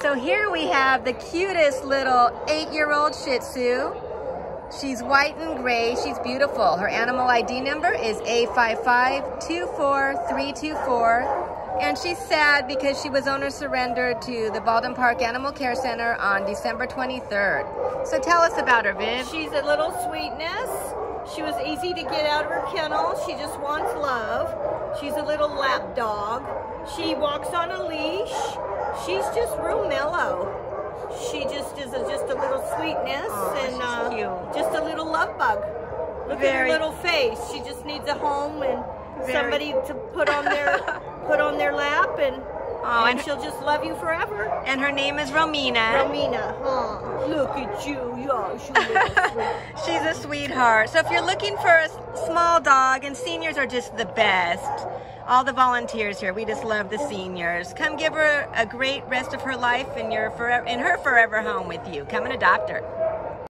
So here we have the cutest little eight-year-old Shih Tzu. She's white and gray. She's beautiful. Her animal ID number is A5524324. And she's sad because she was owner surrendered to the Baldwin Park Animal Care Center on December 23rd. So tell us about her, Viv. She's a little sweetness. She was easy to get out of her kennel. She just wants love. She's a little lap dog. She walks on a leash. She's just real mellow. She just is a, just a little sweetness Aw, and she's uh, love bug. Look Very- at her little face. She just needs a home and Very- somebody to put on their put on their lap and, Oh, and and- she'll just love you forever. And her name is Romina. Romina, huh? Look at you. Yeah, she's a. She's a sweetheart. So if you're looking for a small dog, and seniors are just the best, all the volunteers here, we just love the seniors. Come give her a great rest of her life in your forever, in her forever home with you. Come and adopt her.